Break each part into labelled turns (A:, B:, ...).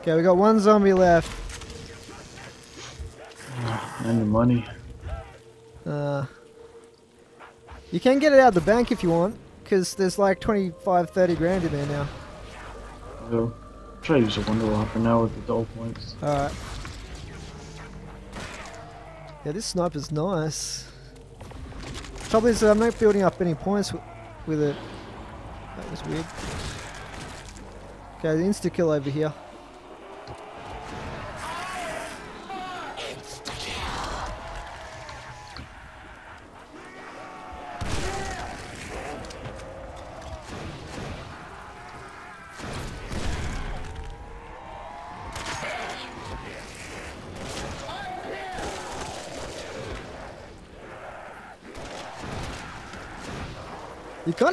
A: Okay, we got one zombie left.
B: And the money.
A: Uh, you can get it out of the bank if you want, because there's like 25, 30 grand in there now.
B: So, try to use a Wunderwaffe now with the dull points.
A: Alright. Yeah, this sniper's nice. Trouble is, I'm not building up any points with it. That was weird. Okay, the insta kill over here.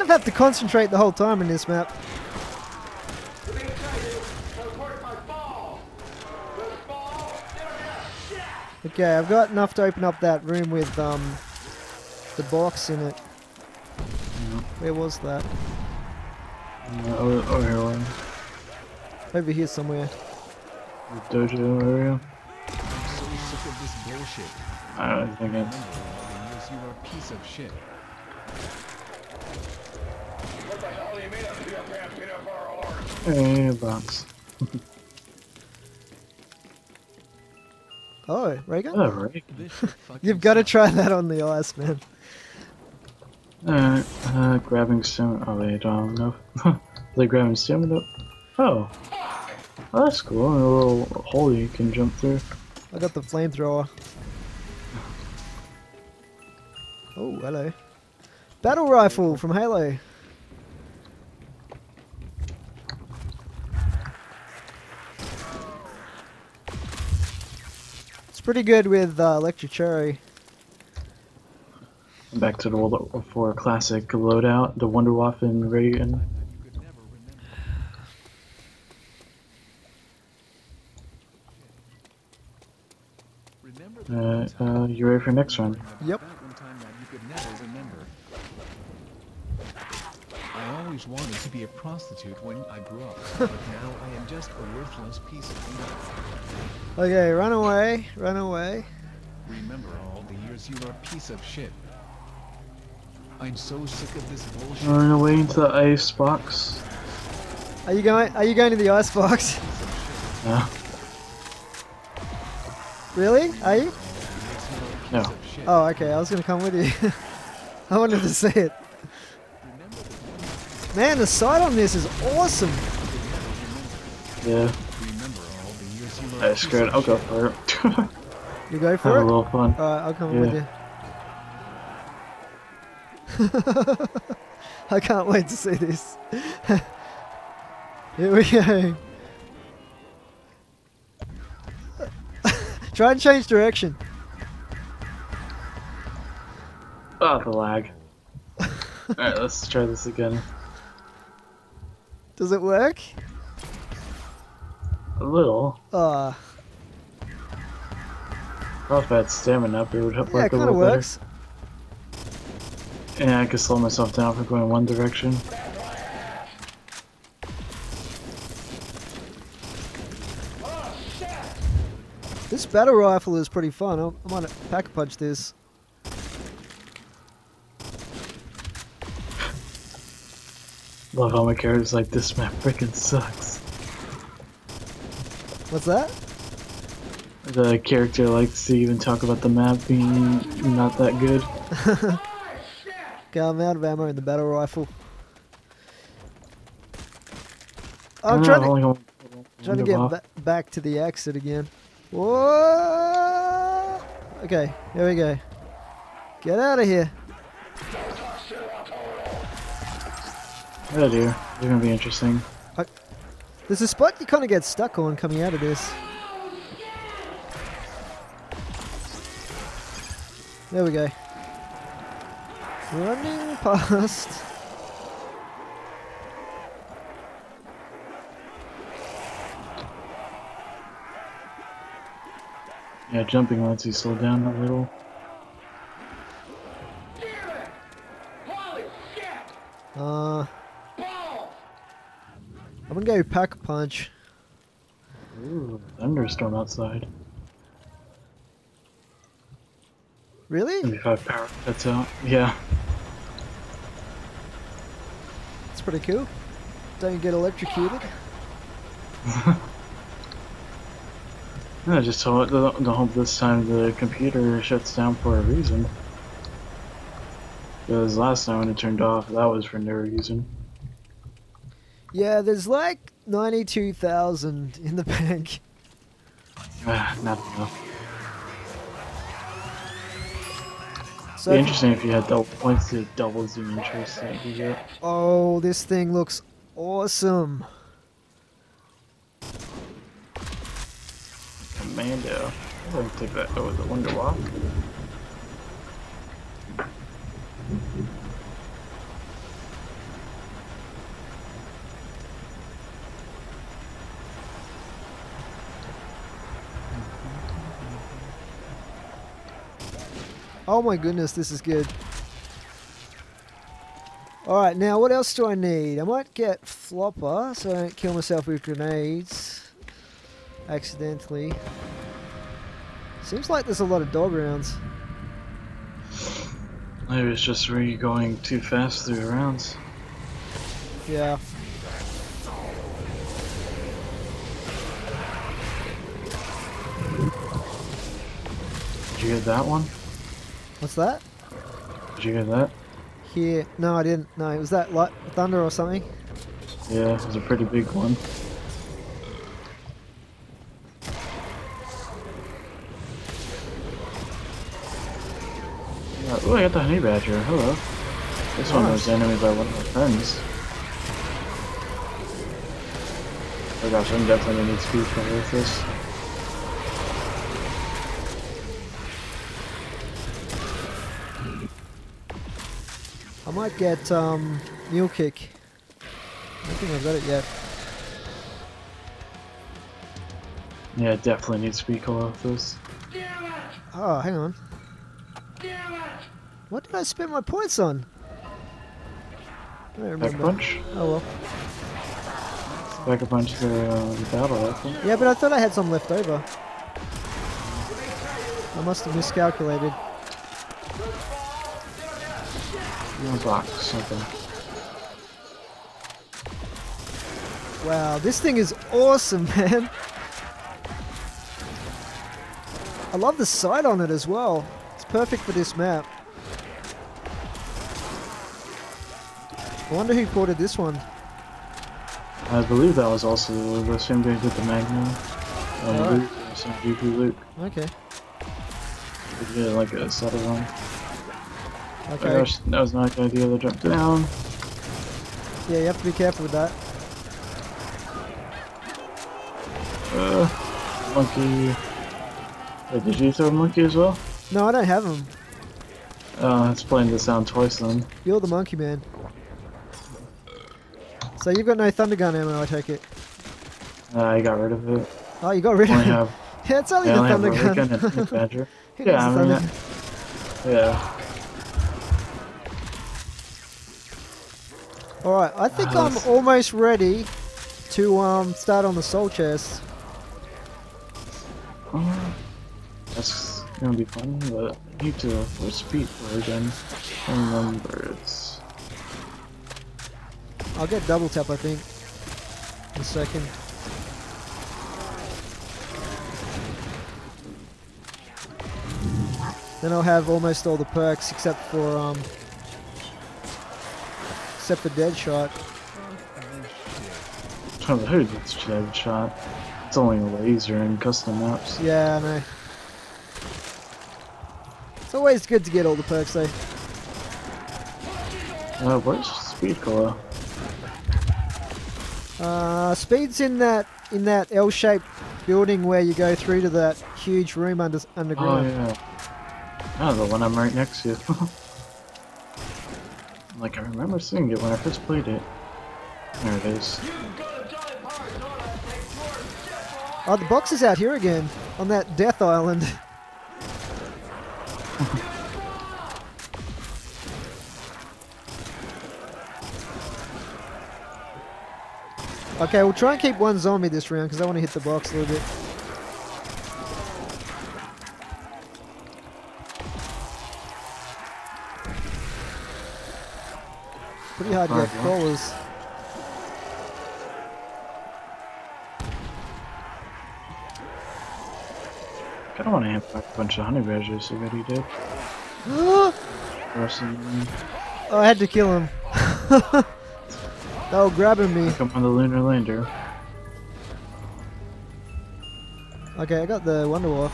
A: You kind of have to concentrate the whole time in this map. Okay, I've got enough to open up that room with um the box in it. Where was that?
B: Uh, over, over here, one.
A: Over here somewhere.
B: The dojo area.
C: I'm so sick of this bullshit.
B: I don't think
C: Remember
B: it's.
C: all the years you were a piece of shit.
B: Hey, box.
A: Oh, ray gun?
B: Oh, right.
C: This shit fucking
A: You've got to try that on the ice, man.
B: Alright, uh, grabbing stamina. Oh, wait, um, no. they grabbing stamina? Oh. Oh, that's cool. A little hole you can jump through.
A: I got the flamethrower. Oh, hello. Battle rifle from Halo. Pretty good with uh, electric cherry.
B: Back to the World at War classic loadout, the Wunderwaffen ray gun.
C: That you could never remember. Remember that one
B: Uh, uh, you ready for next run?
A: Yep.
C: That one time that you could never remember. I always wanted to be a prostitute when I grew up, but now I am just a worthless piece of meat.
A: Okay, run away, run away.
C: Remember all the years you were a piece of shit. I'm so sick of this bullshit.
B: Run away into the ice box.
A: Are you going? Are you going to the ice box?
B: No.
A: really? Are you?
B: No.
C: Piece of shit.
A: Oh, okay. I was gonna come with you. I wanted to see it. Man, the sight on this is awesome.
B: Yeah.
C: Remember all the years you
B: Alright, screw it. I'll go for it.
A: You go
B: Have
A: for
B: a little fun.
A: Alright, I'll come with you. I can't wait to see this. Here we go. Try and change direction.
B: Oh, the lag. Alright, let's try this again.
A: Does it work?
B: A little.
A: Uh,
B: Well, if I had stamina up, it would help
A: yeah,
B: work a little
A: works.
B: better. Yeah, I could slow myself down for going one direction.
A: This battle rifle is pretty fun. I I might pack a punch this.
B: Love how my character's like, this map freaking sucks.
A: What's that?
B: The character likes to even talk about the map being not that good.
A: Okay, I'm out of ammo in the battle rifle. I'm
B: No,
A: trying to trying to get ba back to the exit again. Whoa! Okay, here we go. Get out of here.
B: Oh dear, they're gonna be interesting.
A: There's a spot you kind of get stuck on coming out of this. There we go. Running past.
B: Yeah, jumping lets you slow down a little.
A: Uh, I'm gonna go pack a punch.
B: Ooh, thunderstorm outside.
A: Really?
B: Maybe five power cuts out. Yeah.
A: It's pretty cool. Don't get electrocuted?
B: I just the, the hope this time the computer shuts down for a reason. Because last time when it turned off, that was for no reason.
A: Yeah, there's like 92,000 in the bank.
B: Ah, not enough.
A: So
B: Be interesting if you had double points to double zoom interest that you get.
A: Oh, this thing looks awesome.
B: Commando. I'm going to take that over the window
A: Oh my goodness, this is good. Alright, now what else do I need? I might get Flopper so I don't kill myself with grenades accidentally. Seems like there's a lot of dog rounds.
B: Maybe it's just where you're going too fast through the rounds.
A: Yeah.
B: Did you get that one?
A: What's that?
B: Did you get that?
A: Here. No, I didn't. No, it was that light thunder or something?
B: Yeah, it was a pretty big one. Oh, I got the honey badger. Hello. This one was
A: Nice.
B: animated by one of my friends. Oh gosh, I'm definitely gonna need speed with this.
A: Might get um, Mule Kick. I don't think I've got it yet.
B: Yeah, definitely need Speed Cola with this.
A: Oh, hang on. What did I spend my points on? I don't Pack
B: punch?
A: Oh well.
B: Pack a punch the, uh, the battle rifle.
A: Yeah, but I thought I had some left over. I must have miscalculated.
B: You want box something.
A: Wow, this thing is awesome, man. I love the sight on it as well. It's perfect for this map. I wonder who ported this one.
B: I believe that was also the same guy did the Magnum. Um,
A: Alright.
B: Luke, Luke.
A: Okay.
B: We did like a set of them. Oh
A: Okay.
B: gosh, that was not a good idea to jump down.
A: Yeah, you have to be careful with that.
B: Uh, monkey. Wait, did you throw a monkey as well?
A: No, I don't have them.
B: Oh, it's playing the sound twice then.
A: You're the monkey man. So you've got no thunder gun ammo, I take it.
B: Uh, I got rid of it.
A: Oh, you got rid of it.
B: have,
A: yeah, it's only
B: I
A: the
B: only
A: thunder
B: a
A: gun.
B: gun and.
A: Who
B: Yeah, I mean,
A: thunder
B: that- yeah.
A: Alright, I think I'm
B: that's-
A: almost ready to um start on the soul chest.
B: Oh, that's gonna be fun, but I need to for speed again. Remember, it's
A: I'll get double tap, I think. In a second. Then I'll have almost all the perks except for um except for dead shot.
B: Oh, who gets jab shot? It's only a laser in custom maps.
A: Yeah, I know. It's always good to get all the perks though.
B: Uh, where's Speed?
A: Uh, speed's in that in that L-shaped building where you go through to that huge room under
B: Oh
A: underground.
B: yeah. Oh, the one I'm right next to. like I remember seeing it when I first played it. There it is.
A: Oh, the box is out here again on that Death Island. Okay, we'll try and keep one zombie this round because I want to hit the box a little bit. Pretty hard to get crawlers.
B: I don't want to back a bunch of honey badgers. See what he did.
A: oh,
B: Rest of them.
A: I had to kill him. were grabbing me.
B: Come on the lunar lander.
A: Okay, I got the Wonder Wolf.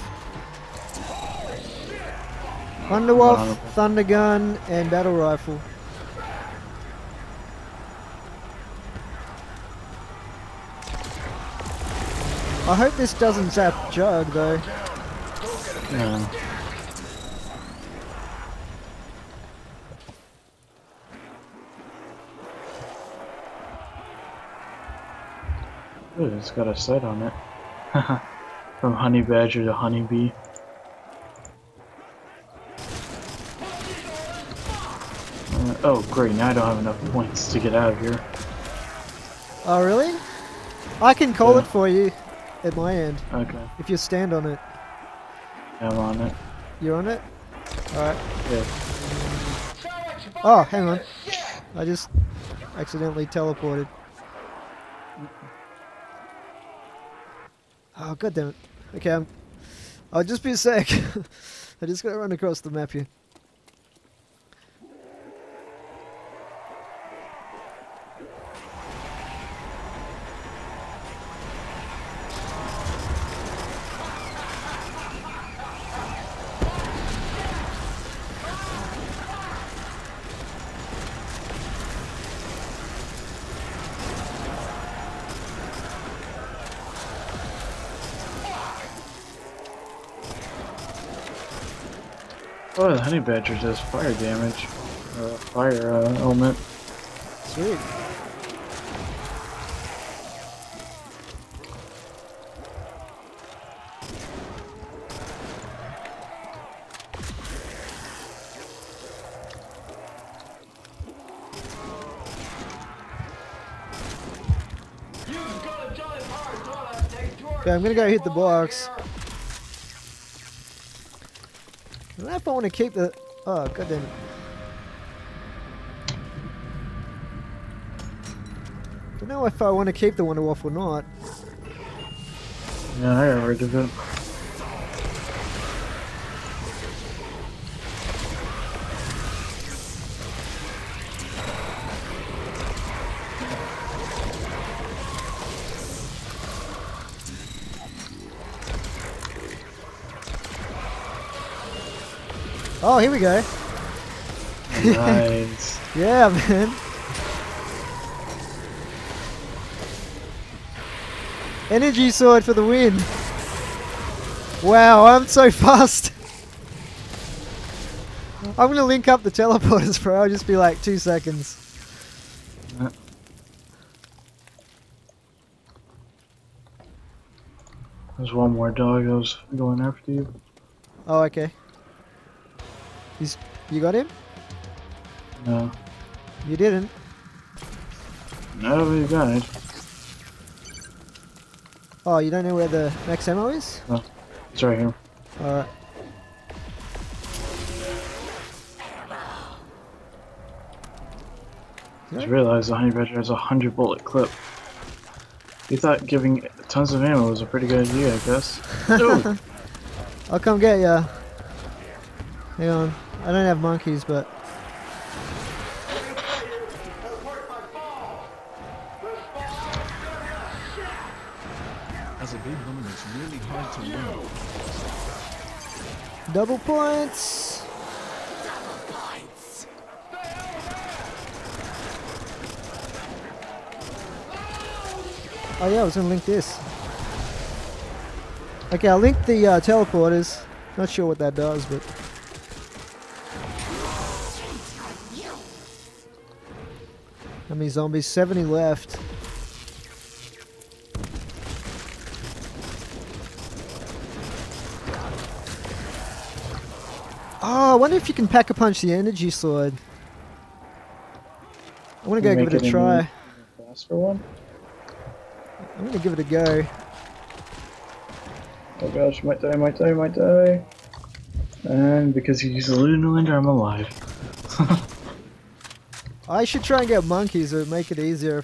A: Wonder Wolf,
B: uh-huh.
A: Thunder Gun, and Battle Rifle. I hope this doesn't zap Jug though.
B: Yeah. Ooh, it's got a sight on it. From honey badger to honeybee. Uh, oh, great! Now I don't have enough points to get out of here.
A: Oh really? I can call
B: Yeah.
A: it for you at my end
B: Okay,
A: if you stand on it.
B: I'm on it.
A: You're on it? Alright.
B: Yeah.
A: Oh, hang on. I just accidentally teleported. Oh, god damn it. Okay, I'm. I'll just be a sec. I just gotta run across the map here.
B: Oh, the honey badger does fire damage. Uh, fire uh, element.
A: Sweet. Okay, I'm gonna go hit the box. I don't I want to keep the. Oh, god damn it. Don't know if I want to keep the Wonder Wolf or not.
B: Yeah, I rid of it.
A: Oh, here we go.
B: Nice.
A: Yeah, man. Energy sword for the win. Wow, I'm so fast. I'm gonna link up the teleporters, bro. I'll just be like two seconds.
B: There's one more dog that was going after you.
A: Oh, okay. He's. You got him?
B: No.
A: You didn't.
B: No, he died.
A: Oh, you don't know where the max ammo is? No.
B: It's right here.
A: Alright.
B: I Just realized the honey badger has a hundred bullet clip. He thought giving tons of ammo was a pretty good idea, I guess.
A: I'll come get ya. Hang on. I don't have monkeys, but.
C: As a big woman, it's really hard to win.
A: Double points! Oh yeah, I was gonna link this. Okay, I'll link the uh, teleporters. Not sure what that does, but... How many zombies? 70 left. Oh, I wonder if you can pack a punch the energy sword. I want to go give it a try.
B: a faster one.
A: I'm gonna give it a go.
B: Oh gosh, might die, might die, might die. And because he used the Lunar I'm alive.
A: I should try and get monkeys. It would make it easier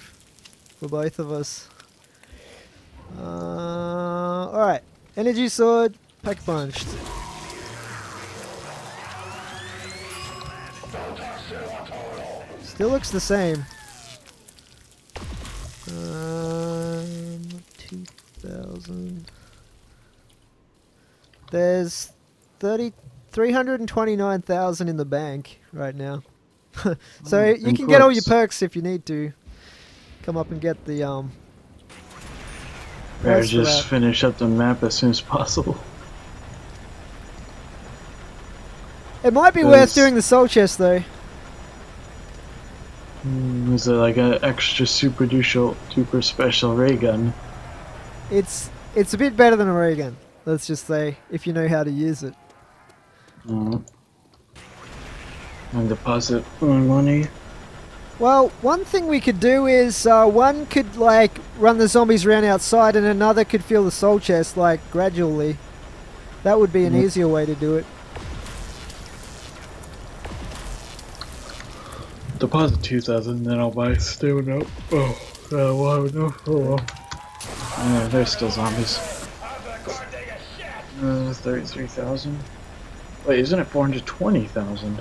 A: for both of us. Uh, Alright. Energy sword, pack punched. Still looks the same. Um, 2,000. There's 30, 329,000 in the bank right now. so you
B: and
A: can get all your perks if you need to. Come up and get the um.
B: Better just finish up the map as soon as possible.
A: It might be worth doing the soul chest though.
B: Hmm, Is it like an extra super duper, super special ray gun?
A: It's it's a bit better than a ray gun. Let's just say if you know how to use it.
B: Mm. And deposit my money.
A: Well, one thing we could do is uh, one could like run the zombies around outside, and another could fill the soul chest like gradually. That would be an
B: Mhm.
A: easier way to do it.
B: Deposit 2000 then I'll buy stamina. Oh, uh, well, would know. Oh, well. Yeah, there's still zombies. Uh, 33,000. Wait, isn't it 420,000?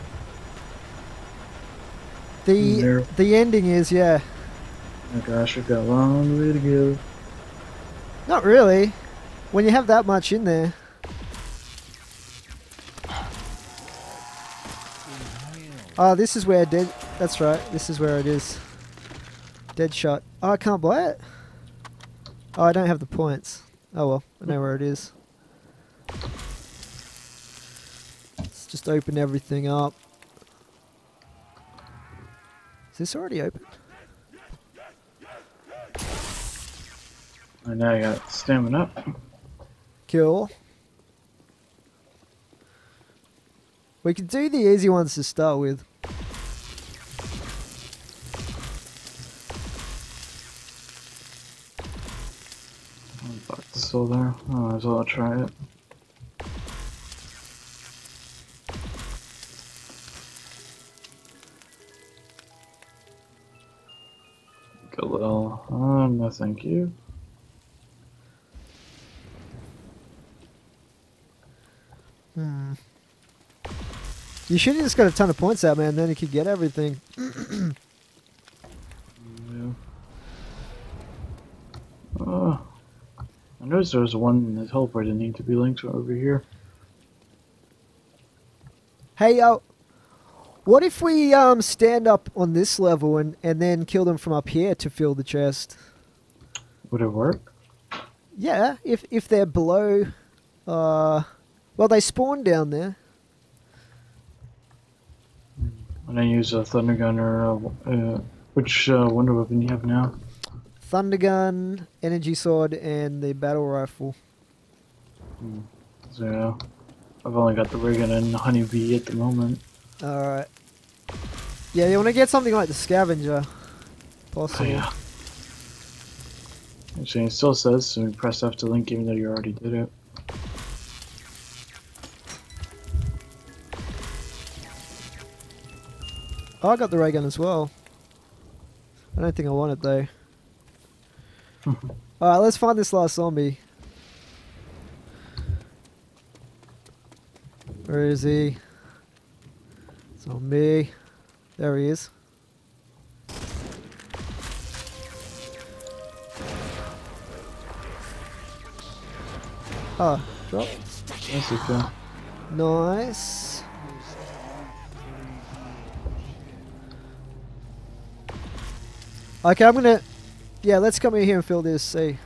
A: The
B: There.
A: the ending is yeah,
B: Oh gosh, we've got a long way to go.
A: not really. When you have that much in there, oh, this is where dead. That's right. This is where it is. Dead shot. Oh, I can't buy it. Oh, I don't have the points. Oh well, I know where it is. Let's just open everything up. Is this already open?
B: I now I got stamina. Up.
A: Cool. We could do the easy ones to start with.
B: But it's still there. Oh, as well try it. Thank you.
A: Hmm. You should have just got a ton of points out, man. Then you could get everything.
B: Yeah. Oh, I noticed there was one in the teleport that need to be linked over here.
A: Hey, uh, what if we um stand up on this level and and then kill them from up here to fill the chest?
B: Would it work?
A: Yeah, if if they're below, uh, well they spawn down there.
B: When I use a thunder gun or uh, uh, which uh, wonder weapon you have now?
A: Thunder gun, energy sword, and the battle rifle.
B: So I've only got the gun and honeybee at the moment.
A: All right. Yeah, you want to get something like the scavenger,
B: Oh
A: possible.
B: yeah. Actually, it still says so we press F to link even though you already did it.
A: Oh, I got the ray gun as well. I don't think I want it though. Alright, let's find this last zombie. Where is he? Zombie. There he is. Oh, drop.
B: That's okay.
A: Nice. Okay, I'm gonna. Yeah, let's come in here and fill this. See.